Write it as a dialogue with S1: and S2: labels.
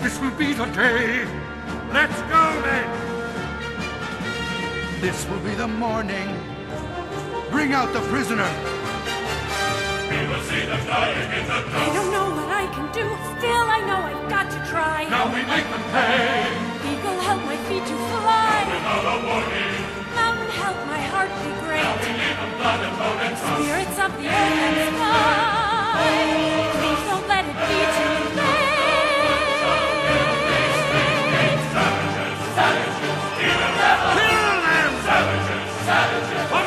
S1: This will be the day. Let's go men. This will be the morning. Bring out the prisoner.
S2: We will see them dying in the dust.
S3: I don't know what I can do. Still, I know I've got to try.
S2: Now we make them pay. Eagle, help my feet to fly. savages.